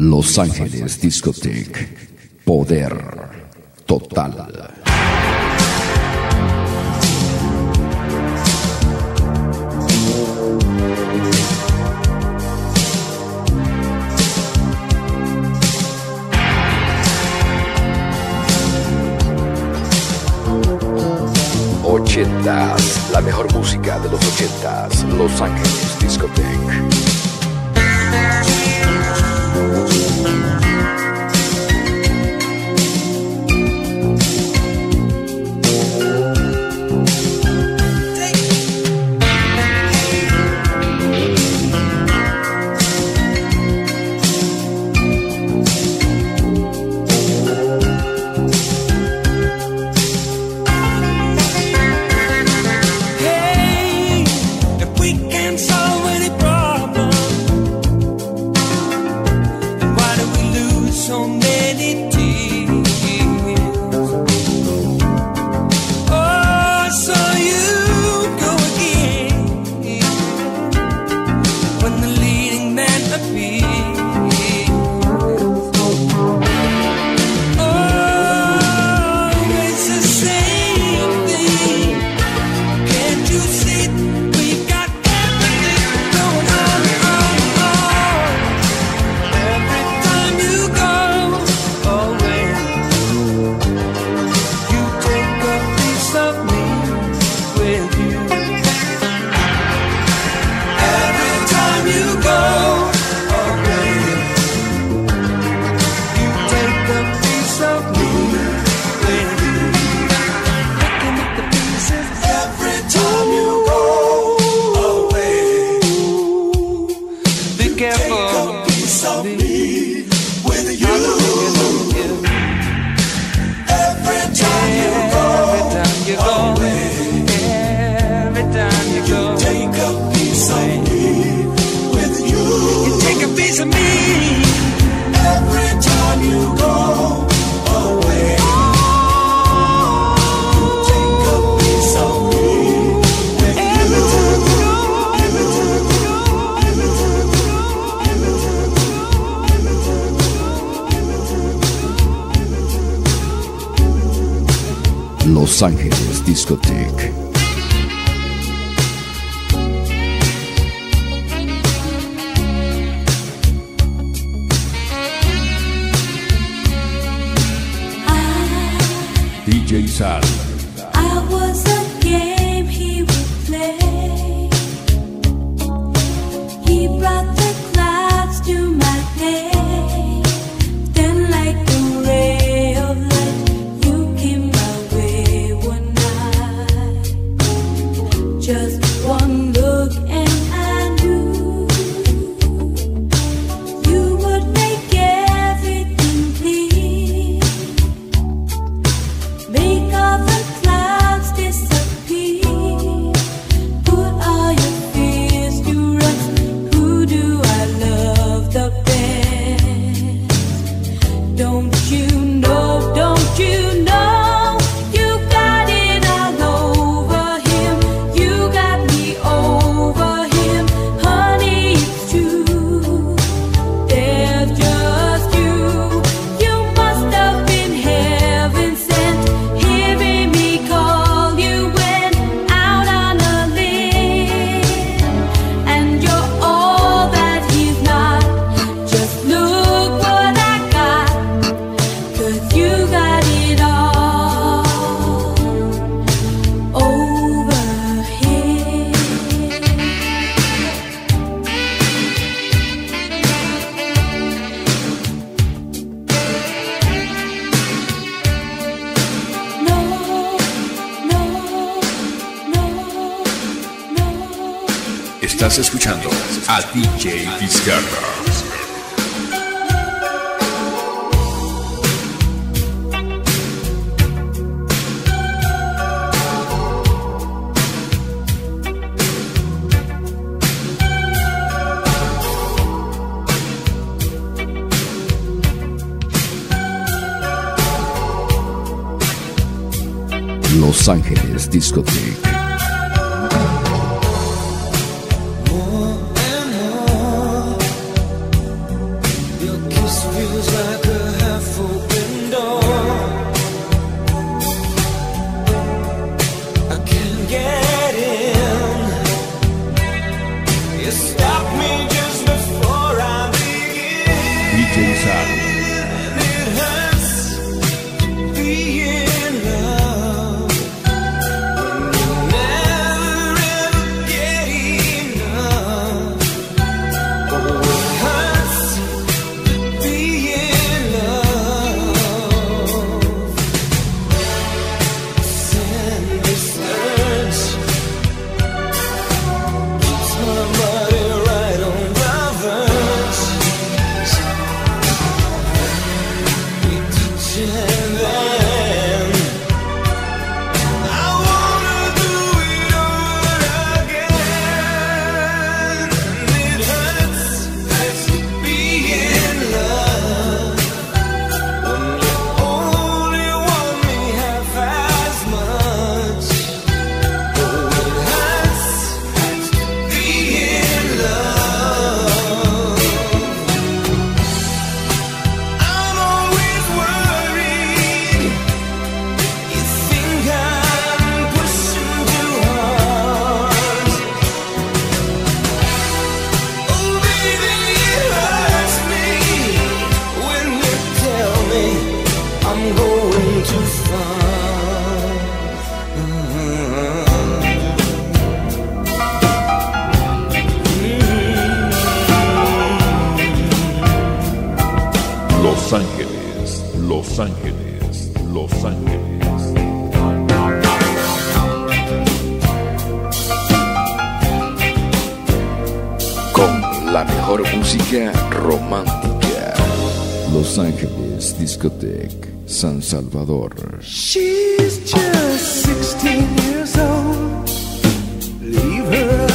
Los Ángeles Discotheque. Poder total. Ochentas, la mejor música de los ochentas, Los Ángeles Discotheque. Los Ángeles Discotheque. DJ Sal. I was a DJ Vizcarra. Los Ángeles Discotheque. mejor música romántica. Los Ángeles Discotec, San Salvador. She's just 16 years old. Leave her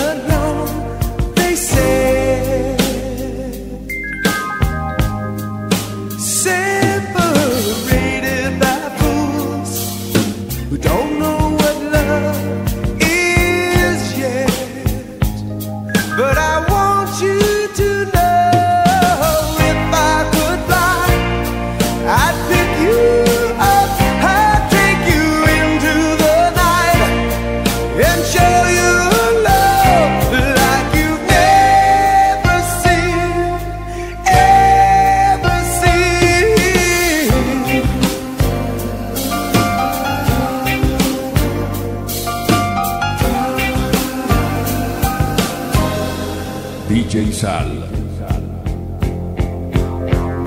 DJ Sal.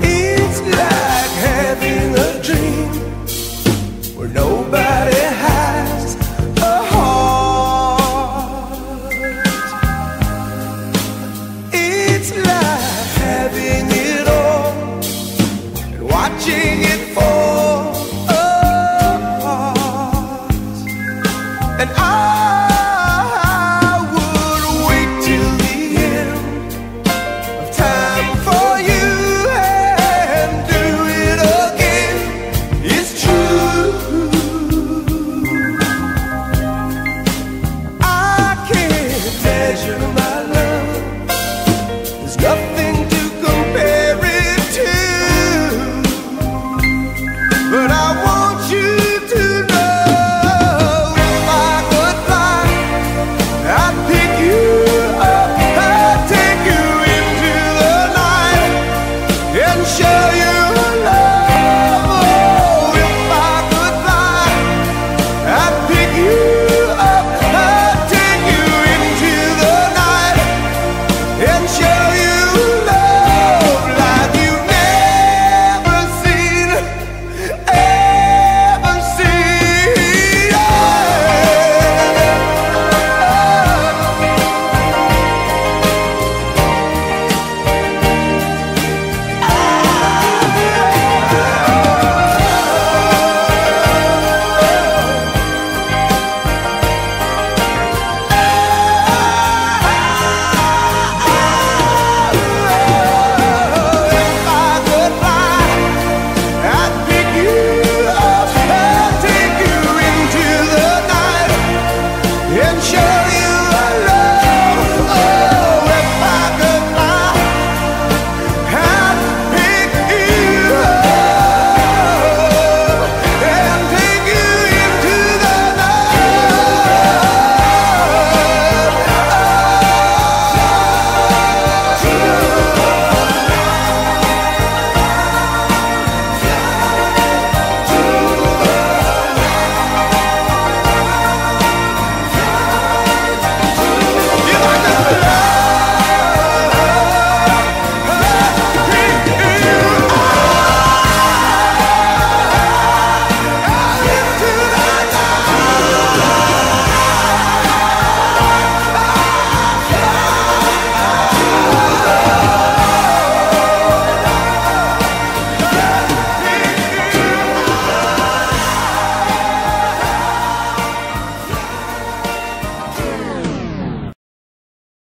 It's like having a dream where nobody has a heart. It's like having it all and watching it.